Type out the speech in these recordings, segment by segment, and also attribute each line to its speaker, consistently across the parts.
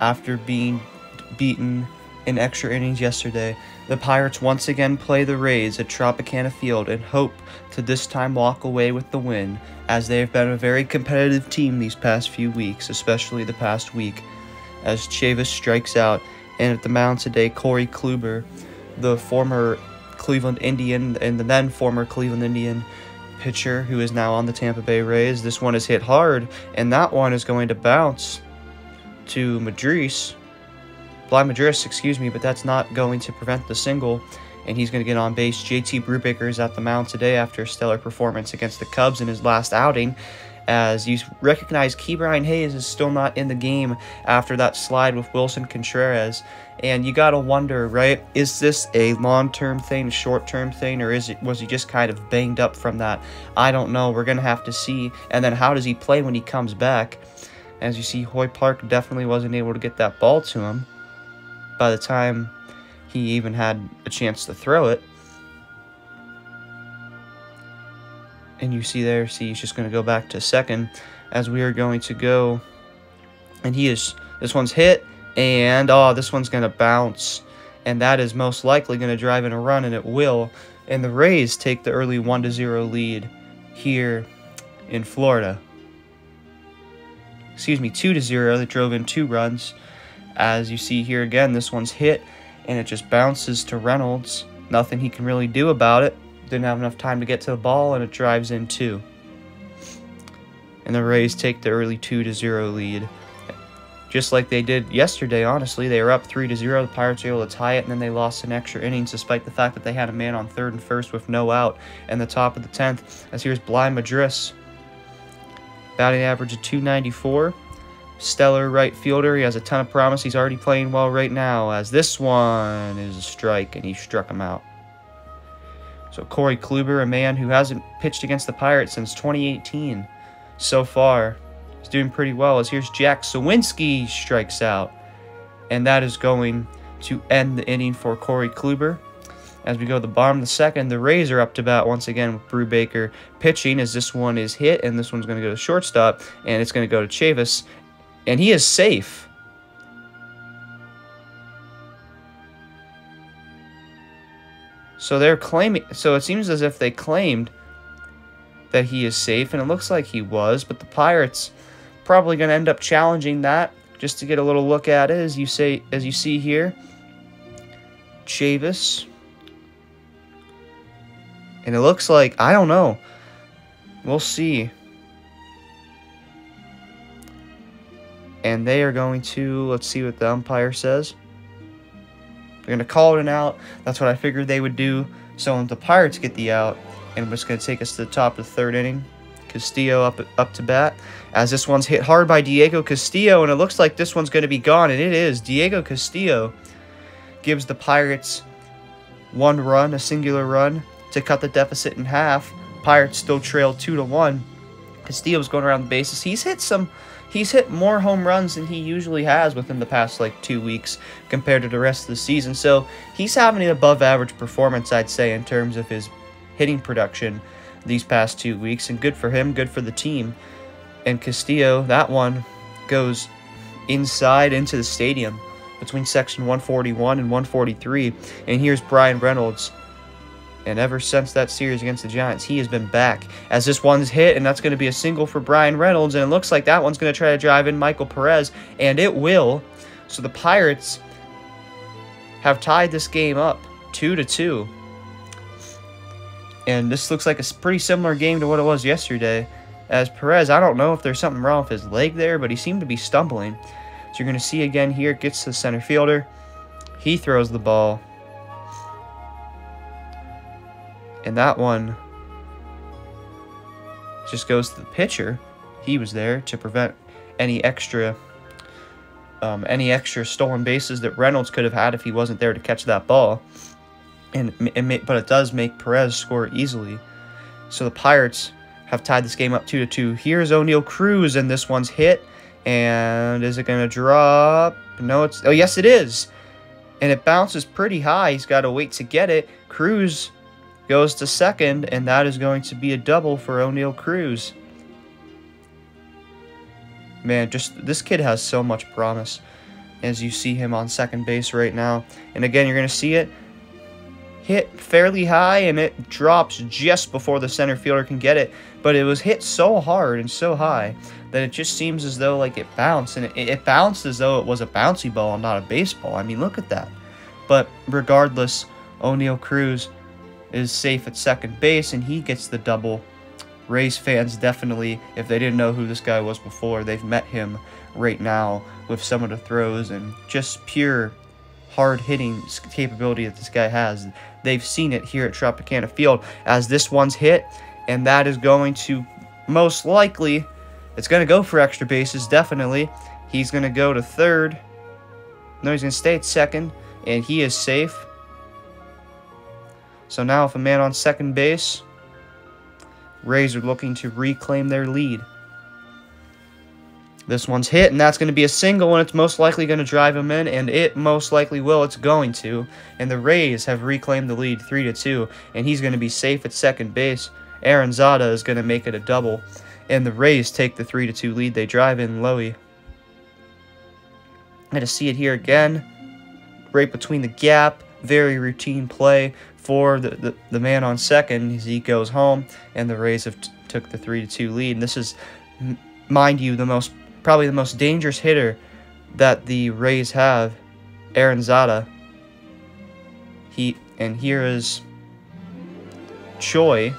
Speaker 1: after being beaten in extra innings yesterday, the Pirates once again play the Rays at Tropicana Field and hope to this time walk away with the win, as they have been a very competitive team these past few weeks, especially the past week. As Chavis strikes out, and at the mound today, Corey Kluber, the former Cleveland Indian and the then former Cleveland Indian pitcher who is now on the Tampa Bay Rays. This one is hit hard, and that one is going to bounce to Madris. Bligh Madris, excuse me, but that's not going to prevent the single, and he's going to get on base. JT Brubaker is at the mound today after a stellar performance against the Cubs in his last outing. As you recognize, Ke'Bryan Hayes is still not in the game after that slide with Willson Contreras. And you gotta wonder, right? Is this a long-term thing, short-term thing, or is it was he just kind of banged up from that? I don't know. We're gonna have to see. And then how does he play when he comes back? As you see, Hoy Park definitely wasn't able to get that ball to him by the time he even had a chance to throw it. And you see there, see, he's just going to go back to second as we are going to go. And he is, this one's hit, and oh, this one's going to bounce. And that is most likely going to drive in a run, and it will. And the Rays take the early 1 to 0 lead here in Florida. Excuse me, 2 to 0. They drove in two runs. As you see here again, this one's hit, and it just bounces to Reynolds. Nothing he can really do about it. Didn't have enough time to get to the ball, and it drives in two. And the Rays take the early 2 to 0 lead. Just like they did yesterday, honestly. They were up 3 to 0. The Pirates were able to tie it, and then they lost in extra innings, despite the fact that they had a man on third and first with no out in the top of the 10th. As here's Bligh Madris. Batting average of 294 stellar right fielder. He has a ton of promise. He's already playing well right now, as this one is a strike, and he struck him out. So Corey Kluber, a man who hasn't pitched against the Pirates since 2018 so far, is doing pretty well. As here's Jack Suwinski strikes out, and that is going to end the inning for Corey Kluber. As we go to the bottom of the second, the Rays are up to bat once again with Brubaker pitching as this one is hit, and this one's going to go to shortstop, and it's going to go to Chavis, and he is safe. So they're claiming, so it seems as if they claimed that he is safe, and it looks like he was, but the Pirates probably going to end up challenging that just to get a little look at it, as you say, as you see here. Chavis. And it looks like, I don't know. We'll see. and they are going to, let's see what the umpire says. They're going to call it an out. That's what I figured they would do. So the Pirates get the out, and it's going to take us to the top of the third inning. Castillo up up to bat as this one's hit hard by Diego Castillo, and it looks like this one's going to be gone, and it is. Diego Castillo gives the Pirates one run, a singular run, to cut the deficit in half. Pirates still trail two to one. Castillo's going around the bases. He's hit some he's hit more home runs than he usually has within the past like two weeks compared to the rest of the season. So he's having an above average performance, I'd say, in terms of his hitting production these past two weeks. And good for him, good for the team. And Castillo, that one goes inside into the stadium between section 141 and 143. And here's Bryan Reynolds and ever since that series against the Giants, he has been back. As this one's hit, and that's going to be a single for Bryan Reynolds, and it looks like that one's going to try to drive in Michael Perez, and it will. So the Pirates have tied this game up 2 to 2. And this looks like a pretty similar game to what it was yesterday. As Perez, I don't know if there's something wrong with his leg there, but he seemed to be stumbling. So you're going to see again here, gets to the center fielder. He throws the ball And that one just goes to the pitcher. He was there to prevent any extra um, any extra stolen bases that Reynolds could have had if he wasn't there to catch that ball. And it, but it does make Perez score easily. So the Pirates have tied this game up two to two. Here's Oneil Cruz, and this one's hit. And is it going to drop? No, it's. Oh, yes, it is. And it bounces pretty high. He's got to wait to get it. Cruz goes to second, and that is going to be a double for Oneil Cruz. Man, just this kid has so much promise. as you see him on second base right now. And again, you're going to see it hit fairly high and it drops just before the center fielder can get it. But it was hit so hard and so high that it just seems as though like it bounced and it, it bounced as though it was a bouncy ball not a baseball. I mean, look at that. But regardless, Oneil Cruz is safe at second base and he gets the double. Rays fans definitely, if they didn't know who this guy was before, they've met him right now with some of the throws and just pure hard hitting capability that this guy has. They've seen it here at Tropicana Field as this one's hit, and that is going to most likely, it's going to go for extra bases, definitely. He's going to go to third. No, he's going to stay at second, and he is safe. So now with a man on second base, Rays are looking to reclaim their lead. This one's hit, and that's going to be a single, and it's most likely going to drive him in, and it most likely will. It's going to. And the Rays have reclaimed the lead 3 to 2, and he's going to be safe at second base. Aaron Zada is going to make it a double, and the Rays take the 3 to 2 lead. They drive in Lowy. And to see it here again, right between the gap, very routine play for the, the, the man on second he goes home, and the Rays have took the 3 to 2 lead. And this is, mind you, the most probably the most dangerous hitter that the Rays have, Aronzada. He and here is Choi,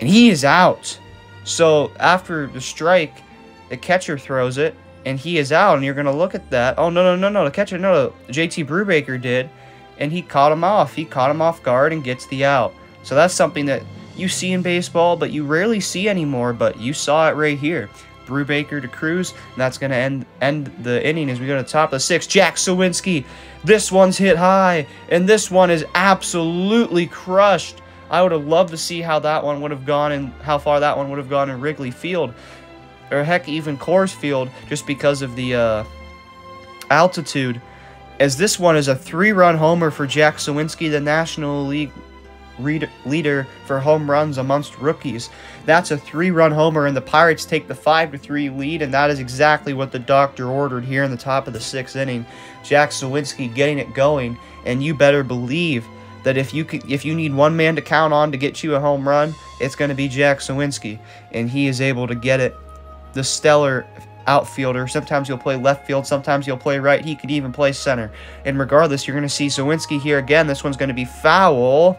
Speaker 1: and he is out. So after the strike, the catcher throws it, and he is out. And you're gonna look at that. Oh no no no no! The catcher no, JT Brubaker did, and he caught him off. He caught him off guard and gets the out. So that's something that you see in baseball, but you rarely see anymore. But you saw it right here. Brubaker to Cruz. And that's going to end end the inning as we go to the top of the sixth. Jack Suwinski. This one's hit high, and this one is absolutely crushed. I would have loved to see how that one would have gone and how far that one would have gone in Wrigley Field. Or heck, even Coors Field, just because of the uh, altitude. As this one is a three-run homer for Jack Suwinski, the National League leader for home runs amongst rookies. That's a three-run homer, and the Pirates take the five-to-three lead, and that is exactly what the doctor ordered here in the top of the sixth inning. Jack Suwinski getting it going, and you better believe that if you could, if you need one man to count on to get you a home run, it's going to be Jack Suwinski, and he is able to get it. The stellar outfielder. Sometimes he'll play left field, sometimes he'll play right. He could even play center. And regardless, you're going to see Suwinski here again. This one's going to be foul.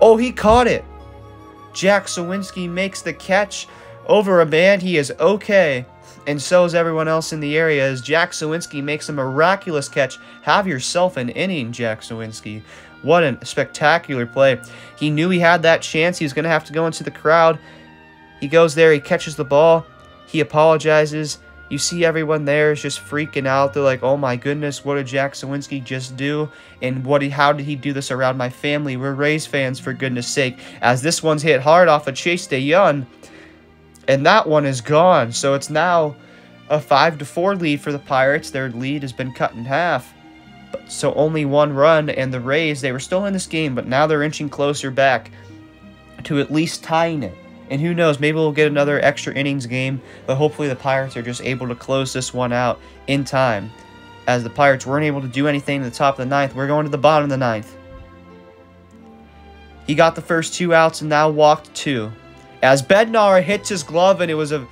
Speaker 1: Oh, he caught it. Jack Suwinski makes the catch over a man. He is okay. And so is everyone else in the area as Jack Suwinski makes a miraculous catch. Have yourself an inning, Jack Suwinski. What a spectacular play. He knew he had that chance. He was going to have to go into the crowd. He goes there. He catches the ball. He apologizes. You see everyone there is just freaking out. They're like, oh my goodness, what did Jack Suwinski just do? And what? how did he do this around my family? We're Rays fans, for goodness sake. As this one's hit hard off of Chase De Jong. And that one is gone. So it's now a 5 to 4 lead for the Pirates. Their lead has been cut in half. So only one run. And the Rays, they were still in this game, but now they're inching closer back to at least tying it. And who knows, maybe we'll get another extra innings game, but hopefully the Pirates are just able to close this one out in time. As the Pirates weren't able to do anything in the top of the ninth, we're going to the bottom of the ninth. He got the first two outs and now walked two. As Bednar hits his glove, and it was a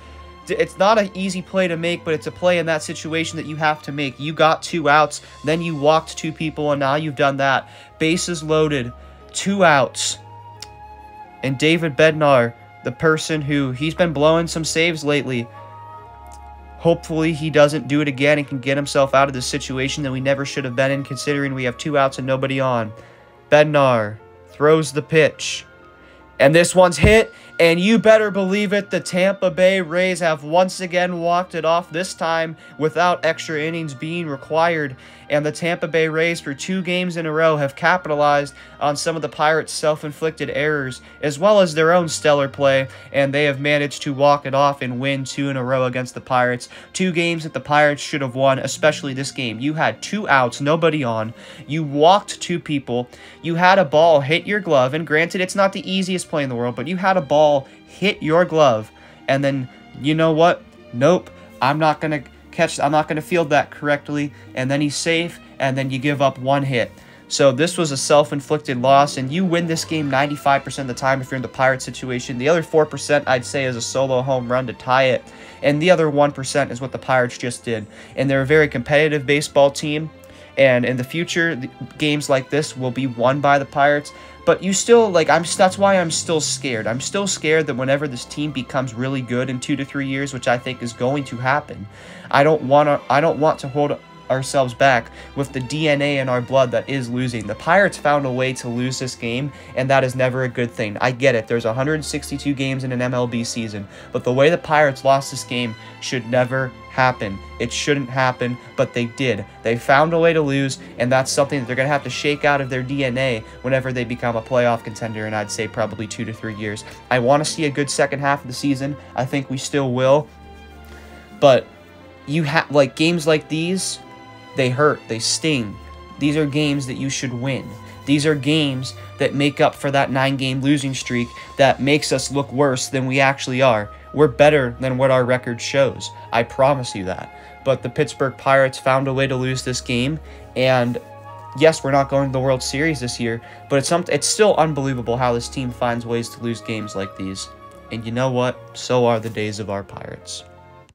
Speaker 1: it's not an easy play to make, but it's a play in that situation that you have to make. You got two outs, then you walked two people, and now you've done that. Bases loaded, two outs. And David Bednar the person who he's been blowing some saves lately. Hopefully he doesn't do it again and can get himself out of this situation that we never should have been in considering we have two outs and nobody on. Bednar throws the pitch. And this one's hit, and you better believe it, the Tampa Bay Rays have once again walked it off, this time without extra innings being required and the Tampa Bay Rays for two games in a row have capitalized on some of the Pirates' self-inflicted errors, as well as their own stellar play, and they have managed to walk it off and win two in a row against the Pirates. Two games that the Pirates should have won, especially this game. You had two outs, nobody on. You walked two people. You had a ball hit your glove, and granted, it's not the easiest play in the world, but you had a ball hit your glove, and then, you know what? Nope, I'm not to catch, I'm not to field that correctly, and then he's safe, and then you give up one hit. So this was a self-inflicted loss, and you win this game 95% of the time if you're in the Pirate situation. The other 4% I'd say is a solo home run to tie it, and the other 1% is what the Pirates just did. And they're a very competitive baseball team, and in the future, games like this will be won by the Pirates. But you still like I'm. That's why I'm still scared. I'm still scared that whenever this team becomes really good in two to three years, which I think is going to happen, I don't want to. I don't want to hold ourselves back with the DNA in our blood that is losing. The Pirates found a way to lose this game, and that is never a good thing. I get it. There's 162 games in an MLB season, but the way the Pirates lost this game should never happen. It shouldn't happen, but they did. They found a way to lose, and that's something that they're going to have to shake out of their DNA whenever they become a playoff contender, and I'd say probably two to three years. I want to see a good second half of the season. I think we still will, but you have like games like these they hurt, they sting. These are games that you should win. These are games that make up for that nine game losing streak that makes us look worse than we actually are. We're better than what our record shows. I promise you that. But the Pittsburgh Pirates found a way to lose this game, and yes, we're not going to the World Series this year, but it's some, it's still unbelievable how this team finds ways to lose games like these. And you know what? So are the days of our Pirates.